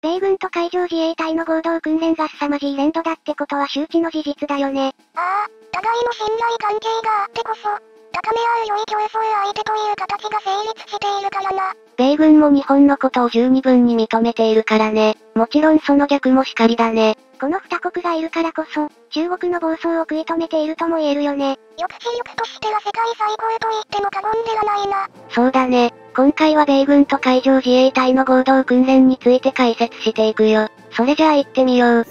米軍と海上自衛隊の合同訓練が凄まじい連動だってことは周知の事実だよね。ああ、互いの信頼関係があってこそ、高め合う良い競争相手という形が成立しているからな。米軍も日本のことを十二分に認めているからね。もちろんその逆もしかりだね。この二国がいるからこそ、中国の暴走を食い止めているとも言えるよね。抑止力としては世界最高と言っても過言ではないな。そうだね。今回は米軍と海上自衛隊の合同訓練について解説していくよ。それじゃあ行ってみよう。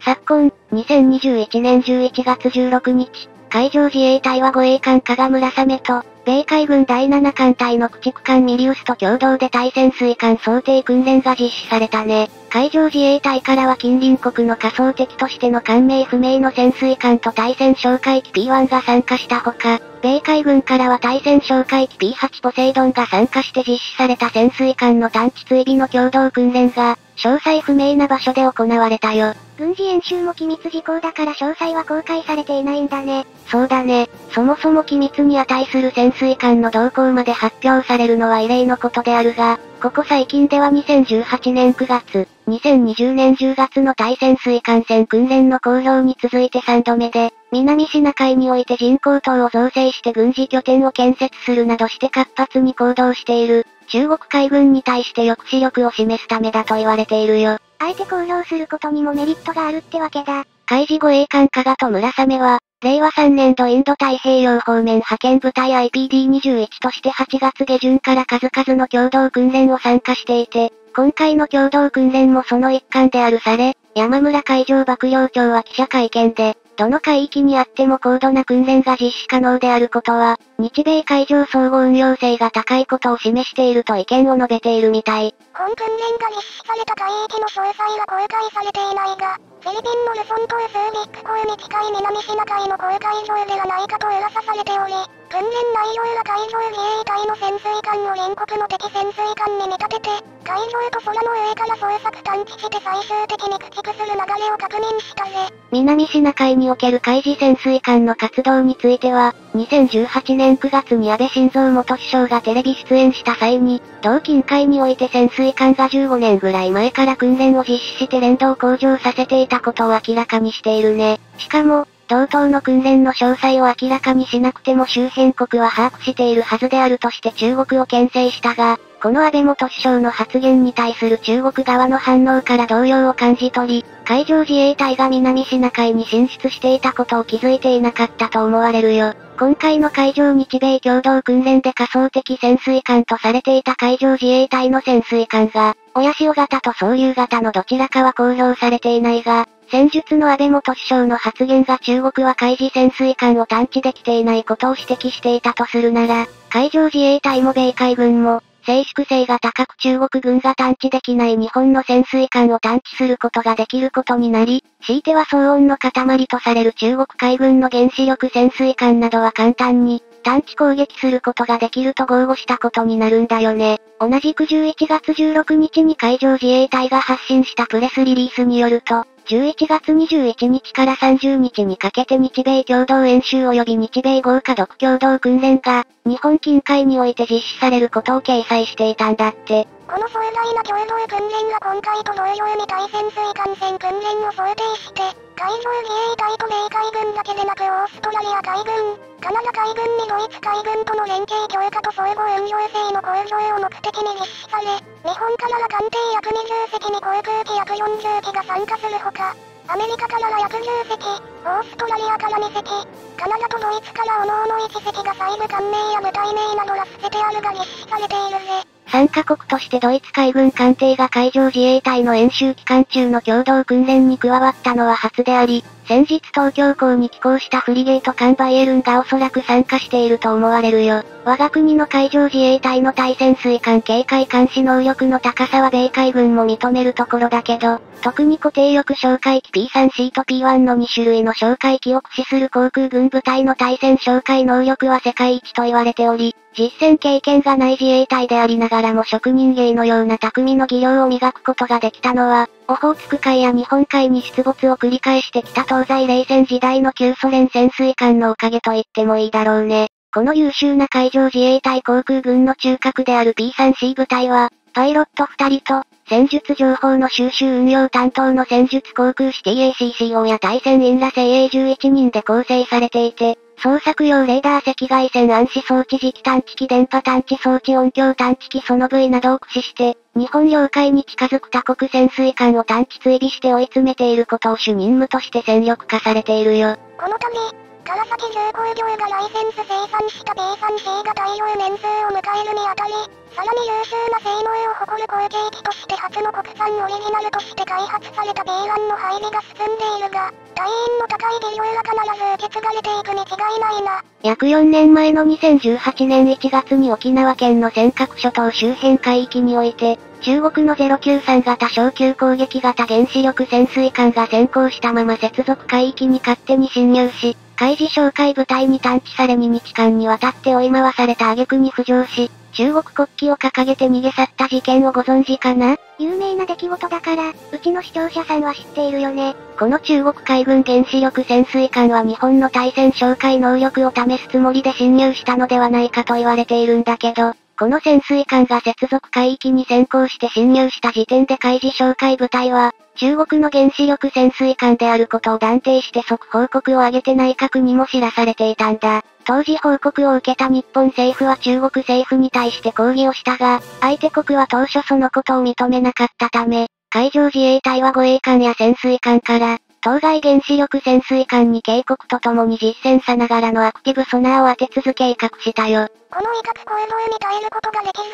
昨今、2021年11月16日、海上自衛隊は護衛艦加賀村雨と、米海軍第7艦隊の駆逐艦ミリウスと共同で対潜水艦想定訓練が実施されたね。海上自衛隊からは近隣国の仮想敵としての艦名不明の潜水艦と対戦哨戒機 P1 が参加したほか、米海軍からは対戦哨戒機 P8 ポセイドンが参加して実施された潜水艦の探知追尾の共同訓練が、詳細不明な場所で行われたよ。軍事演習も機密事項だから詳細は公開されていないんだね。そうだね。そもそも機密に値する潜水艦の動向まで発表されるのは異例のことであるが、ここ最近では2018年9月、2020年10月の対潜水艦船訓練の公表に続いて3度目で、南シナ海において人工島を造成して軍事拠点を建設するなどして活発に行動している、中国海軍に対して抑止力を示すためだと言われているよ。あえて公表することにもメリットがあるってわけだ。海事護衛艦加賀と村雨は、令和3年度インド太平洋方面派遣部隊 IPD21 として8月下旬から数々の共同訓練を参加していて、今回の共同訓練もその一環であるされ、山村海上幕僚長は記者会見で、どの海域にあっても高度な訓練が実施可能であることは、日米海上総合運用性が高いことを示していると意見を述べているみたい。本訓練が実施された海域の詳細は公開されていないが、フィリピンのルソン島スービック港に近い南シナ海の公海上ではないかと噂されており、訓練内容が海上自衛隊の潜水艦を隣国の敵潜水艦に見立てて、海上と空の上から捜索探知して最終的に駆逐する流れを確認したぜ。南シナ海における海事潜水艦の活動については、2018年9月に安倍晋三元首相がテレビ出演した際に、同近海において潜水艦が15年ぐらい前から訓練を実施して連動向上させていたことを明らかにしているね。しかも、同等の訓練の詳細を明らかにしなくても周辺国は把握しているはずであるとして中国を牽制したが、この安倍元首相の発言に対する中国側の反応から動揺を感じ取り、海上自衛隊が南シナ海に進出していたことを気づいていなかったと思われるよ。今回の海上日米共同訓練で仮想的潜水艦とされていた海上自衛隊の潜水艦が、親潮型と総流型のどちらかは公表されていないが、戦術の安倍元首相の発言が中国は海事潜水艦を探知できていないことを指摘していたとするなら、海上自衛隊も米海軍も、静粛性が高く中国軍が探知できない日本の潜水艦を探知することができることになり、強いては騒音の塊とされる中国海軍の原子力潜水艦などは簡単に、探知攻撃することができると豪語したことになるんだよね。同じく11月16日に海上自衛隊が発信したプレスリリースによると、11月21日から30日にかけて日米共同演習及び日米豪華独共同訓練が、日本近海において実施されることを掲載していたんだって。この壮大な共同訓練が今回と同様に対潜水艦船訓練を想定して、海上自衛隊と米海軍だけでなくオーストラリア海軍、カナダ海軍にドイツ海軍との連携強化と相互運用性の向上を目的に実施され、日本からは艦艇約20隻に航空機約40機が参加するほか、アメリカからは約10隻、オーストラリアから2隻、カナダとドイツから各々1隻が細部艦名や部隊名などが捨ててあるが実施されているぜ。参加国としてドイツ海軍艦艇が海上自衛隊の演習期間中の共同訓練に加わったのは初であり、先日東京港に寄港したフリゲート艦バイエルンがおそらく参加していると思われるよ。我が国の海上自衛隊の対潜水艦警戒監視能力の高さは米海軍も認めるところだけど、特に固定翼哨戒機 P3C と P1 の2種類の哨戒機を駆使する航空軍部隊の対戦哨戒能力は世界一と言われており、実戦経験がない自衛隊でありながらも職人芸のような匠の技量を磨くことができたのは、オホーツク海や日本海に出没を繰り返してきた東西冷戦時代の旧ソ連潜水艦のおかげと言ってもいいだろうね。この優秀な海上自衛隊航空軍の中核である P3C 部隊は、パイロット2人と、戦術情報の収集運用担当の戦術航空士 TACCO や対戦員ら精鋭11人で構成されていて、捜索用レーダー赤外線暗視装置磁気探知機電波探知装置音響探知機その部位などを駆使して、日本領海に近づく他国潜水艦を探知追尾して追い詰めていることを主任務として戦力化されているよ。このため、川崎重工業がライセンス生産した B3C が大量年数を迎えるにあたり、さらに優秀な性能を誇る後継機として初の国産オリジナルとして開発された B1 の配備が進んでいるが、隊員の高い技量が必ず受け継がれていくに違いないな。約4年前の2018年1月に沖縄県の尖閣諸島周辺海域において、中国の093型小級攻撃型原子力潜水艦が先行したまま接続海域に勝手に侵入し、海事哨戒部隊に探知され2日間にわたって追い回された挙句に浮上し、中国国旗を掲げて逃げ去った事件をご存知かな？有名な出来事だから、うちの視聴者さんは知っているよね。この中国海軍原子力潜水艦は日本の対戦哨戒能力を試すつもりで侵入したのではないかと言われているんだけど、この潜水艦が接続海域に先行して侵入した時点で海事哨戒部隊は、中国の原子力潜水艦であることを断定して即報告を上げて内閣にも知らされていたんだ。当時報告を受けた日本政府は中国政府に対して抗議をしたが、相手国は当初そのことを認めなかったため、海上自衛隊は護衛艦や潜水艦から、当該原子力潜水艦に警告とともに実践さながらのアクティブソナーを当て続け威嚇したよ。この威嚇行動に耐えることができず、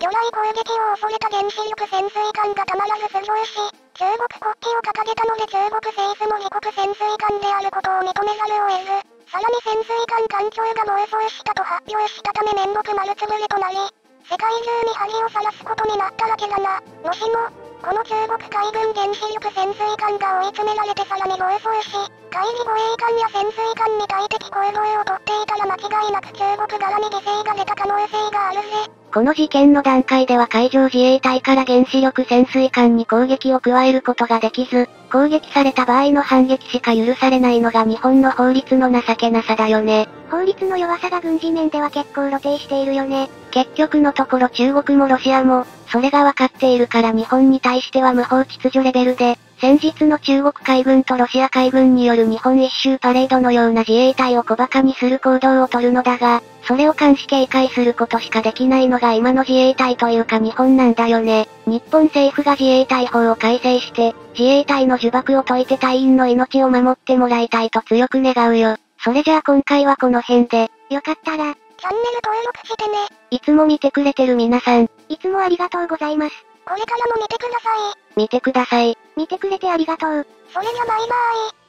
魚雷攻撃を恐れた原子力潜水艦がたまらず浮上し、中国国旗を掲げたので中国政府も自国潜水艦であることを認めざるを得ず、さらに潜水艦艦長が暴走したと発表したため面目丸つぶれとなり、世界中に恥をさらすことになったわけだな。もしも、この中国海軍原子力潜水艦が追い詰められてさらに暴走し、海事護衛艦や潜水艦に対敵行動をとっていたら間違いなく中国側に犠牲が出た可能性があるぜ。この事件の段階では海上自衛隊から原子力潜水艦に攻撃を加えることができず、攻撃された場合の反撃しか許されないのが日本の法律の情けなさだよね。法律の弱さが軍事面では結構露呈しているよね。結局のところ中国もロシアも、それがわかっているから日本に対しては無法秩序レベルで、先日の中国海軍とロシア海軍による日本一周パレードのような自衛隊を小馬鹿にする行動をとるのだが、それを監視警戒することしかできないのが今の自衛隊というか日本なんだよね。日本政府が自衛隊法を改正して、自衛隊の呪縛を解いて隊員の命を守ってもらいたいと強く願うよ。それじゃあ今回はこの辺で、よかったら、チャンネル登録してね。いつも見てくれてる皆さん。いつもありがとうございます。これからも見てください。見てください。見てくれてありがとう。それじゃバイバーイ。